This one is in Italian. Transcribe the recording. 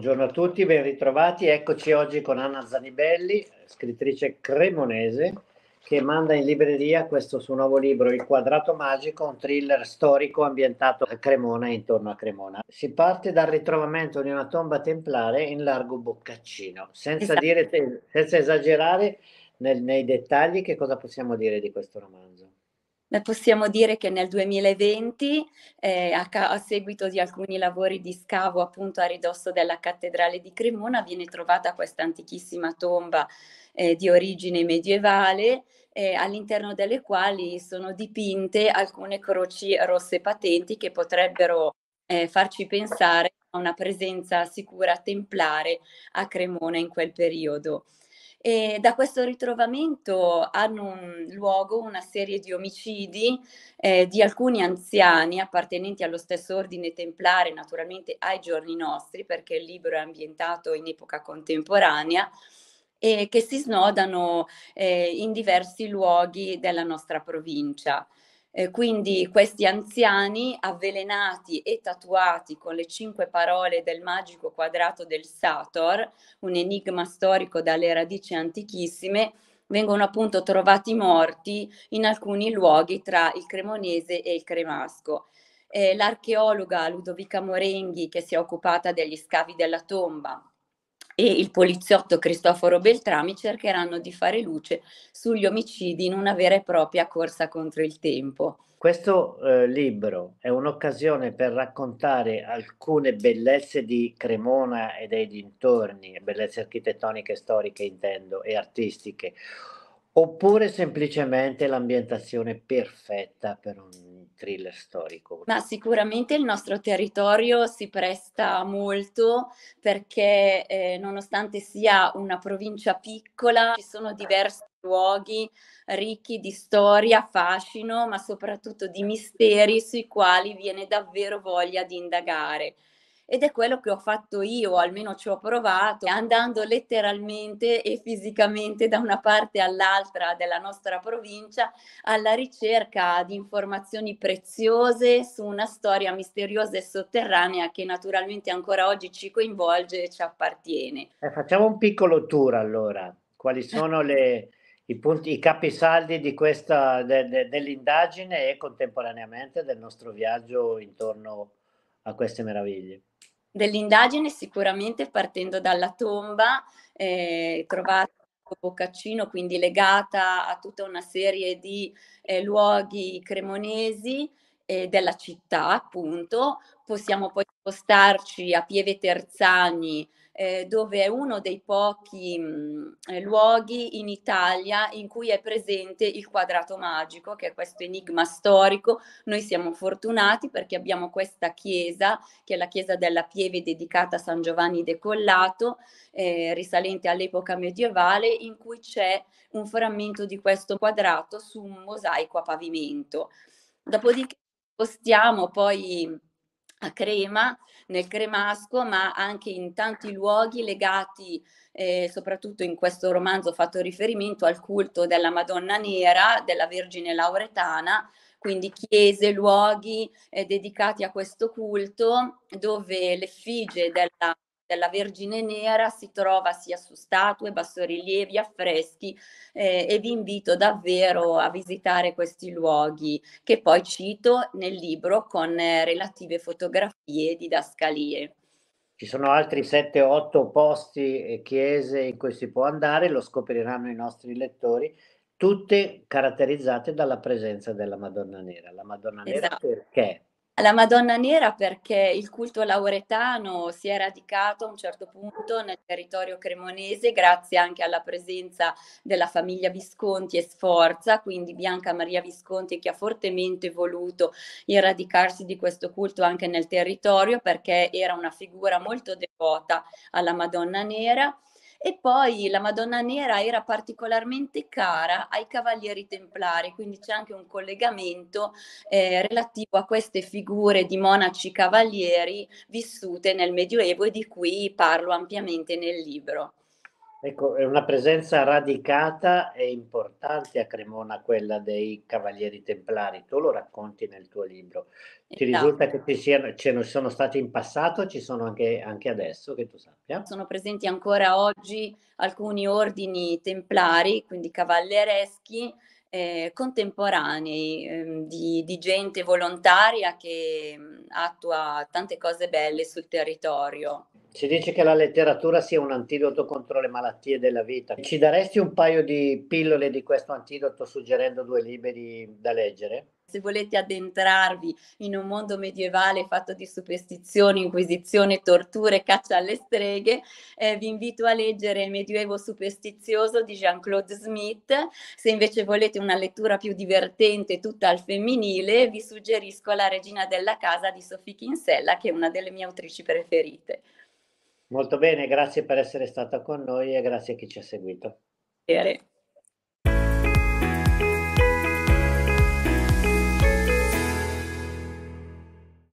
Buongiorno a tutti, ben ritrovati. Eccoci oggi con Anna Zanibelli, scrittrice cremonese, che manda in libreria questo suo nuovo libro, Il quadrato magico, un thriller storico ambientato a Cremona e intorno a Cremona. Si parte dal ritrovamento di una tomba templare in largo Boccaccino. Senza, esatto. dire, senza esagerare nel, nei dettagli, che cosa possiamo dire di questo romanzo? Beh, possiamo dire che nel 2020, eh, a, a, seguito di alcuni lavori di scavo appunto a ridosso della cattedrale di Cremona, viene trovata questa antichissima tomba eh, di origine medievale, eh, all'interno delle quali sono dipinte alcune croci rosse patenti che potrebbero eh, farci pensare a una presenza sicura templare a Cremona in quel periodo. E da questo ritrovamento hanno un luogo una serie di omicidi eh, di alcuni anziani appartenenti allo stesso ordine templare, naturalmente ai giorni nostri, perché il libro è ambientato in epoca contemporanea e che si snodano eh, in diversi luoghi della nostra provincia. Eh, quindi questi anziani avvelenati e tatuati con le cinque parole del magico quadrato del Sator, un enigma storico dalle radici antichissime, vengono appunto trovati morti in alcuni luoghi tra il Cremonese e il Cremasco. Eh, l'archeologa Ludovica Morenghi, che si è occupata degli scavi della tomba, e il poliziotto Cristoforo Beltrami cercheranno di fare luce sugli omicidi in una vera e propria corsa contro il tempo. Questo eh, libro è un'occasione per raccontare alcune bellezze di Cremona e dei dintorni, bellezze architettoniche, storiche intendo, e artistiche, oppure semplicemente l'ambientazione perfetta per un thriller storico? Ma sicuramente il nostro territorio si presta molto perché eh, nonostante sia una provincia piccola, ci sono diversi luoghi ricchi di storia, fascino, ma soprattutto di misteri sui quali viene davvero voglia di indagare ed è quello che ho fatto io, almeno ci ho provato, andando letteralmente e fisicamente da una parte all'altra della nostra provincia alla ricerca di informazioni preziose su una storia misteriosa e sotterranea che naturalmente ancora oggi ci coinvolge e ci appartiene. Eh, facciamo un piccolo tour allora. Quali sono le, i, punti, i capisaldi di questa, de, de, dell'indagine e contemporaneamente del nostro viaggio intorno a queste meraviglie? dell'indagine sicuramente partendo dalla tomba eh, trovata Boccaccino, quindi legata a tutta una serie di eh, luoghi cremonesi eh, della città, appunto. Possiamo poi spostarci a Pieve Terzani, eh, dove è uno dei pochi mh, mm, eh, luoghi in Italia in cui è presente il quadrato magico, che è questo enigma storico. Noi siamo fortunati perché abbiamo questa chiesa, che è la chiesa della Pieve dedicata a San Giovanni Decollato, eh, risalente all'epoca medievale, in cui c'è un frammento di questo quadrato su un mosaico a pavimento. Dopodiché spostiamo poi a Crema, nel Cremasco, ma anche in tanti luoghi legati, eh, soprattutto in questo romanzo fatto riferimento al culto della Madonna Nera, della Vergine Lauretana, quindi chiese, luoghi eh, dedicati a questo culto, dove l'effigie della della Vergine Nera si trova sia su statue, bassorilievi, affreschi eh, e vi invito davvero a visitare questi luoghi che poi cito nel libro con eh, relative fotografie didascalie. Ci sono altri 7-8 posti e chiese in cui si può andare, lo scopriranno i nostri lettori, tutte caratterizzate dalla presenza della Madonna Nera. La Madonna Nera esatto. perché? La Madonna Nera perché il culto lauretano si è radicato a un certo punto nel territorio cremonese grazie anche alla presenza della famiglia Visconti e Sforza, quindi Bianca Maria Visconti che ha fortemente voluto il radicarsi di questo culto anche nel territorio perché era una figura molto devota alla Madonna Nera e poi la Madonna Nera era particolarmente cara ai cavalieri templari, quindi c'è anche un collegamento eh, relativo a queste figure di monaci cavalieri vissute nel Medioevo e di cui parlo ampiamente nel libro. Ecco, è una presenza radicata e importante a Cremona quella dei Cavalieri Templari. Tu lo racconti nel tuo libro. Ti Esatto. risulta che ci siano, ce ne sono stati in passato, ci sono anche, anche adesso, che tu sappia? Sono presenti ancora oggi alcuni ordini templari, quindi cavallereschi, eh, contemporanei, ehm, di, di gente volontaria che mh, attua tante cose belle sul territorio. Si dice che la letteratura sia un antidoto contro le malattie della vita. Ci daresti un paio di pillole di questo antidoto suggerendo due libri da leggere? Se volete addentrarvi in un mondo medievale fatto di superstizioni, inquisizione, torture, caccia alle streghe, eh, vi invito a leggere Il Medioevo superstizioso di Jean-Claude Smith. Se invece volete una lettura più divertente, tutta al femminile, vi suggerisco La Regina della Casa di Sophie Kinsella, che è una delle mie autrici preferite. Molto bene, grazie per essere stata con noi e grazie a chi ci ha seguito. Piacere.